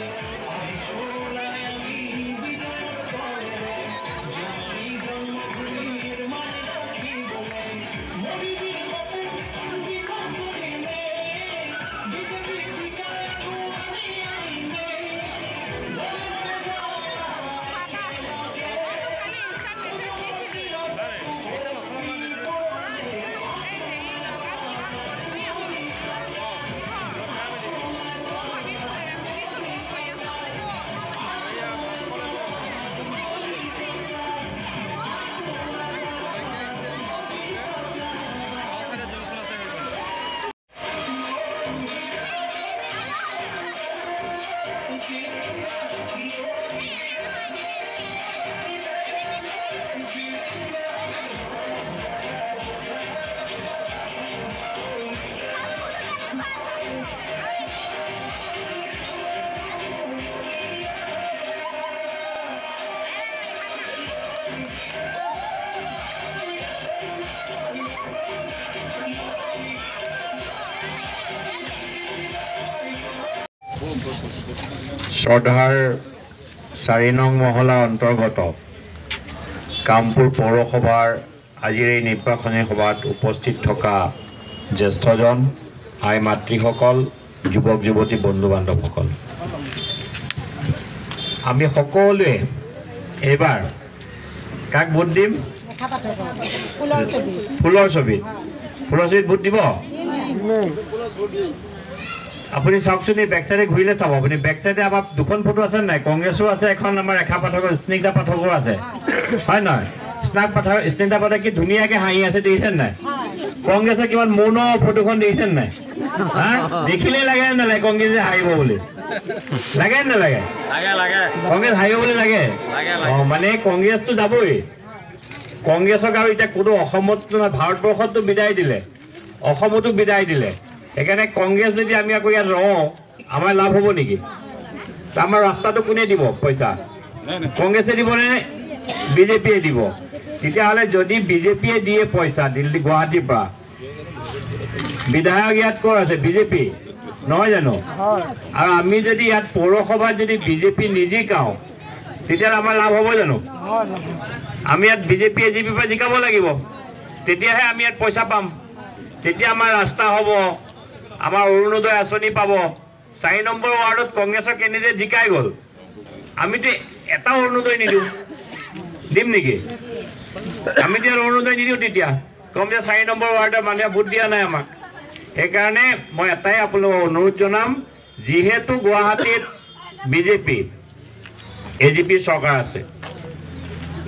Bye. শ্ৰদ্ধাৰ চাৰি নং মহলাৰ অন্তৰ্গত। কামপুৰ পৌৰসভাৰ আজিৰ এই নিৰ্বাচনী সভাত উপস্থিত থকা জ্যেষ্ঠজন আই মাতৃসকল যুৱক যুৱতী বন্ধু বান্ধৱসকল আমি সকলোৱে এইবাৰ কাক ভোট দিম? ফুলৰ ছবি। ফুলৰ ছবিত। ফুলৰ ছবিত ভোট দিব? আপুনি চাওকচোন এই বেক চাইডে ঘূৰিলে চাব। আপুনি বেক চাইডে আমাৰ দুখন ফটো আছে নাই? কংগ্ৰেছো আছে এখন আমাৰ ৰেখা পাঠকৰ স্নিগ্ধা পাঠকৰো আছে। হয় নহয়? স্নাক পাঠক স্নিগ্ধা পাঠক কি ধুনীয়াকে হাঁহি আছে দেখিছে নাই? কংগ্ৰেছে কিমান মৌন ফটোখন দেখিছে নাই? হা? দেখিলেই লাগে নালাগে? কংগ্ৰেছে হাঁহিব বুলি। লাগে নালাগে? লাগে লাগে। কংগ্ৰেছ হাঁহিব বুলি লাগে? অ মানে কংগ্ৰেছটো যাবই। কংগ্ৰেছক আৰু এতিয়া কোনো অসমতো নহয় ভাৰতবৰ্ষতো বিদায় দিলে। অসমতো বিদায় দিলে। সেইকাৰণে কংগ্ৰেছ যদি আমি আকৌ ইয়াত ৰওঁ আমাৰ লাভ হ'ব নেকি? ত আমাৰ ৰাস্তাটো কোনে দিব পইচা? কংগ্ৰেছে দিবনে বিজেপিয়ে দিব? তেতিয়াহ'লে যদি বিজেপিয়ে দিয়ে পইচা দিল্লী গুৱাহাটীৰ পৰা বিধায়ক ইয়াত ক'ৰ আছে? বিজেপি? নহয় জানো? আৰু আমি যদি ইয়াত পৌৰসভাত যদি বিজেপি নিজিকাওঁ তেতিয়াহ'লে আমাৰ লাভ হ'ব জানো? আমি ইয়াত বিজেপি এ জি পিৰ পৰা জিকাব লাগিব। তেতিয়াহে আমি ইয়াত পইচা পাম। তেতিয়া আমাৰ ৰাস্তা হ'ব। আমাৰ অৰুণোদয় আঁচনি পাব। চাৰি নম্বৰ ৱাৰ্ডত কংগ্ৰেছৰ কেণ্ডিডেট জিকাই গ'ল। আমিতো এটা অৰুণোদয় নিদিওঁ। দিম নেকি? আমিতো ইয়াত অৰুণোদয় নিদিওঁ তেতিয়া। কম যে চাৰি নম্বৰ ৱাৰ্ডৰ মানুহে ভোট দিয়া নাই আমাক। সেইকাৰণে মই এটাই আপোনালোকক অনুৰোধ জনাম যিহেতু গুৱাহাটীত বিজেপি এ জি পিৰ চৰকাৰ আছে।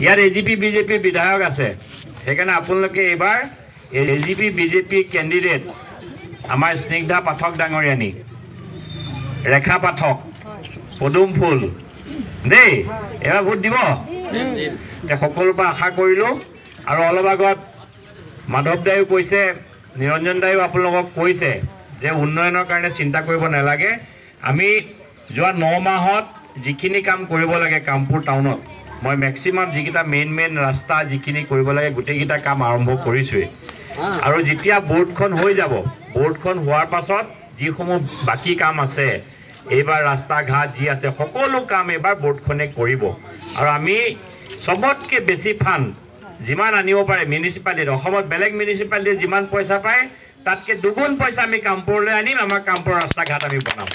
ইয়াত এ জি পি বিজেপি বিধায়ক আছে। সেইকাৰণে আপোনালোকে এইবাৰ A G P BJP candidate আমাৰ স্নিগ্ধা পাঠক ডাঙৰীয়ানী ৰেখা পাঠক পদুম ফুল। দেই এইবাৰ ভোট দিব? সকলোৰ পৰা আশা কৰিলোঁ। আৰু অলপ আগত মাধৱ দায়ো কৈছে নিৰঞ্জন দায়ো আপোনালোকক কৈছে যে উন্নয়নৰ কাৰণে চিন্তা কৰিব নালাগে। আমি যোৱা ন মাহত যিখিনি কাম কৰিব লাগে কামপুৰ টাউনত মই মেক্সিমাম যিকেইটা মেইন মেইন ৰাস্তা যিখিনি কৰিব লাগে গোটেইকেইটা কাম আৰম্ভ কৰিছোঁৱেই। আৰু যেতিয়া বৰ্ডখন হৈ যাব বৰ্ডখন হোৱাৰ পাছত যিসমূহ বাকী কাম আছে এইবাৰ ৰাস্তা ঘাট যি আছে সকলো কাম এইবাৰ বৰ্ডখনে কৰিব। আৰু আমি চবতকৈ বেছি ফাণ্ড যিমান আনিব পাৰে মিউনিচিপালিটিত অসমত বেলেগ মিউনিচিপালিটিত যিমান পইচা পায় তাতকৈ দুগুণ পইচা আমি কামপুৰলৈ আনিম আমাৰ কামপুৰৰ ৰাস্তা ঘাট আমি বনাম।